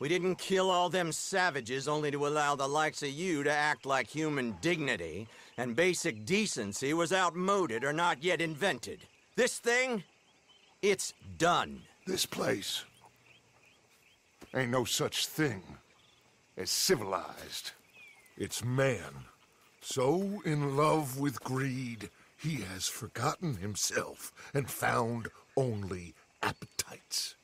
We didn't kill all them savages only to allow the likes of you to act like human dignity, and basic decency was outmoded or not yet invented. This thing, it's done. This place ain't no such thing as civilized. It's man, so in love with greed, he has forgotten himself and found only appetites.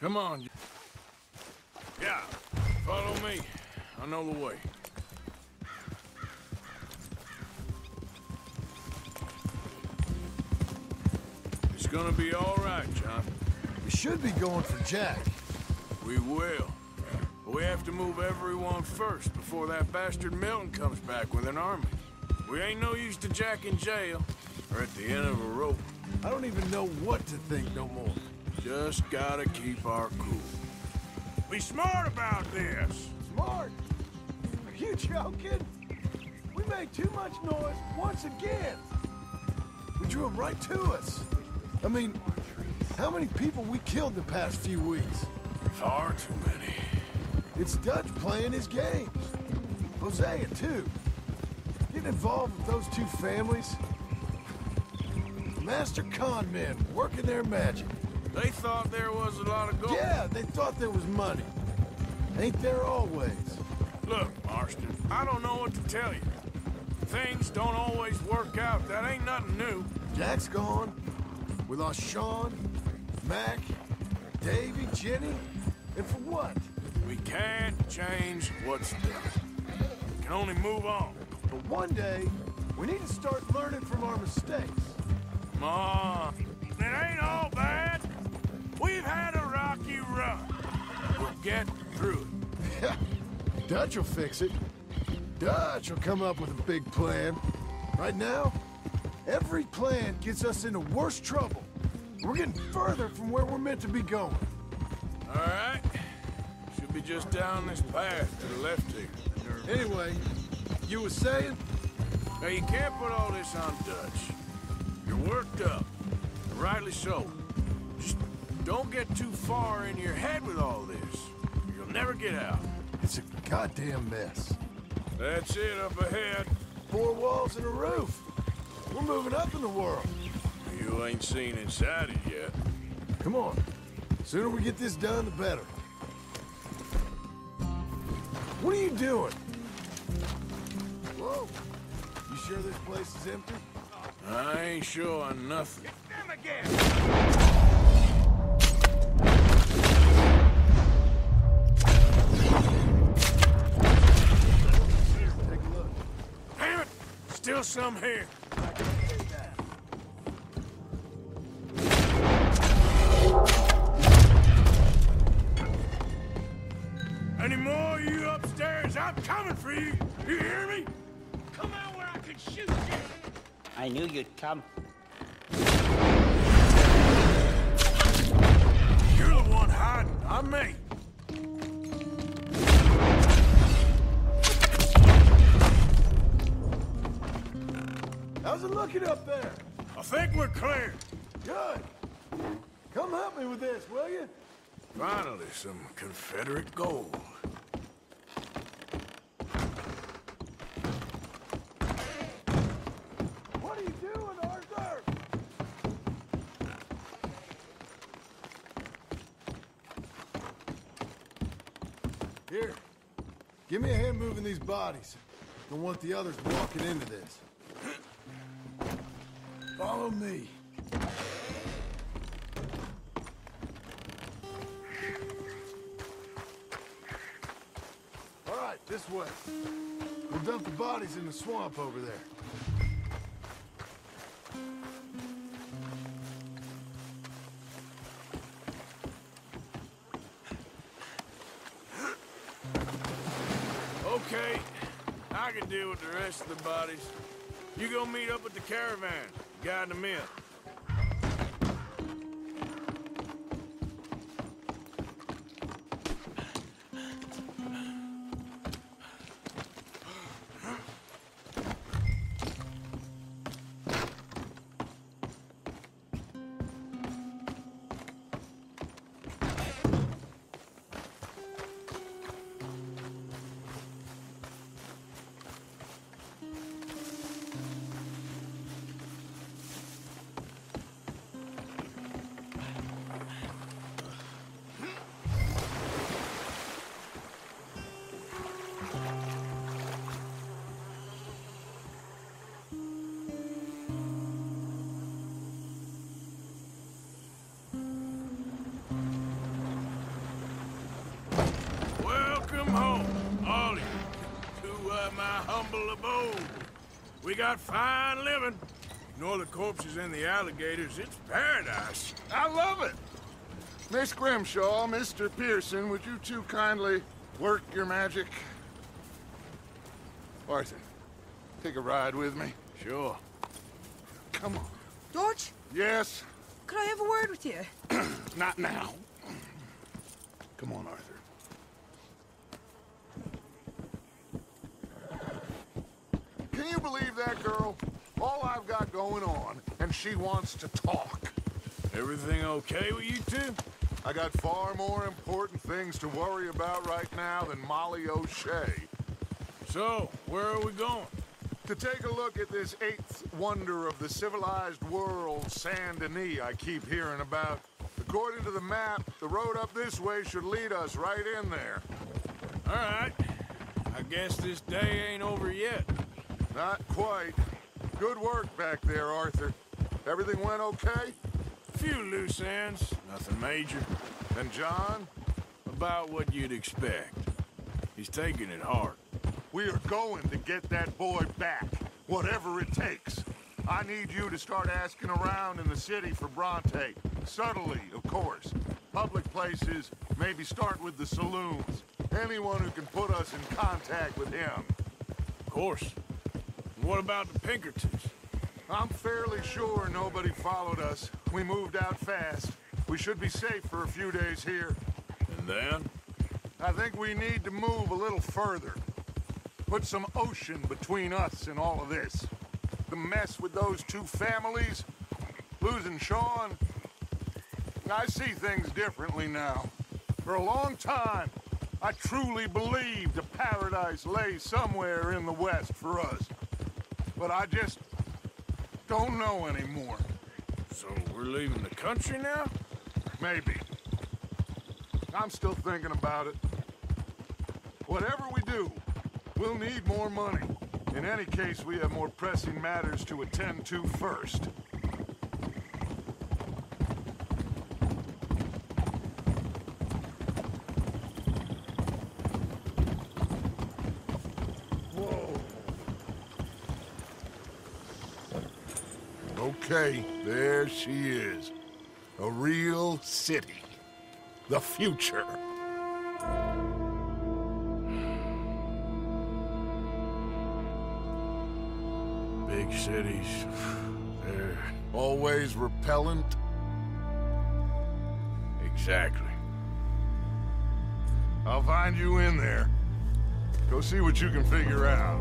Come on. Yeah, follow me. I know the way. It's gonna be all right, John. We should be going for Jack. We will. But we have to move everyone first before that bastard Milton comes back with an army. We ain't no use to Jack in jail or at the end of a rope. I don't even know what to think no more. Just gotta keep our cool. Be smart about this. Smart? Are you joking? We may made too much noise once again. We drew them right to us. I mean, how many people we killed the past few weeks? Far too many. It's Dutch playing his games. Hosea, too. Getting involved with those two families. Master con men working their magic. They thought there was a lot of gold. Yeah, they thought there was money. Ain't there always? Look, Marston, I don't know what to tell you. Things don't always work out. That ain't nothing new. Jack's gone. We lost Sean, Mac, Davy, Jenny. And for what? We can't change what's done. We can only move on. But one day, we need to start learning from our mistakes. On. It ain't all bad. We've had a rocky run. We'll get through it. Dutch will fix it. Dutch will come up with a big plan. Right now, every plan gets us into worse trouble. We're getting further from where we're meant to be going. All right. Should be just down this path to the left here. Anyway, you were saying? Now, you can't put all this on Dutch. You're worked up. Rightly so. Just don't get too far in your head with all this. You'll never get out. It's a goddamn mess. That's it up ahead. Four walls and a roof. We're moving up in the world. You ain't seen inside it yet. Come on. Sooner we get this done, the better. What are you doing? Whoa. You sure this place is empty? I ain't sure on nothing. Take Still some here. Any more of you upstairs? I'm coming for you. You hear me? Come out where I can shoot you. I knew you'd come. You're the one hiding. I'm me. It looking up there? I think we're clear. Good. Come help me with this, will you? Finally, some Confederate gold. What are you doing, Arthur? Here. Give me a hand moving these bodies. Don't want the others walking into this. Follow me. All right, this way. We'll dump the bodies in the swamp over there. Okay, I can deal with the rest of the bodies. You go meet up with the caravan, them in. Welcome you, to uh, my humble abode. We got fine living. Ignore the corpses and the alligators. It's paradise. I love it. Miss Grimshaw, Mr. Pearson, would you two kindly work your magic? Arthur, take a ride with me. Sure. Come on. George, Yes, could I have a word with you? not now. Come on, Arthur. Can you believe that girl? All I've got going on, and she wants to talk. Everything okay with you two? I got far more important things to worry about right now than Molly O'Shea. So, where are we going? To take a look at this eighth wonder of the civilized world, Saint Denis, I keep hearing about. According to the map, the road up this way should lead us right in there. All right. I guess this day ain't over yet. Not quite. Good work back there, Arthur. Everything went okay? Few loose ends, nothing major. And John? About what you'd expect. He's taking it hard. We are going to get that boy back, whatever it takes. I need you to start asking around in the city for Bronte. Subtly, of course. Public places, maybe start with the saloons. Anyone who can put us in contact with him. Of course. What about the Pinkertons? I'm fairly sure nobody followed us. We moved out fast. We should be safe for a few days here. And then? I think we need to move a little further. Put some ocean between us and all of this. The mess with those two families, losing Sean. I see things differently now. For a long time, I truly believed a paradise lay somewhere in the west for us. But I just don't know anymore. So we're leaving the country now? Maybe. I'm still thinking about it. Whatever we do, we'll need more money. In any case, we have more pressing matters to attend to first. Whoa. Okay, there she is. A real city. The future. Big cities. They're Always repellent. exactly. I'll find you in there. Go see what you can figure out.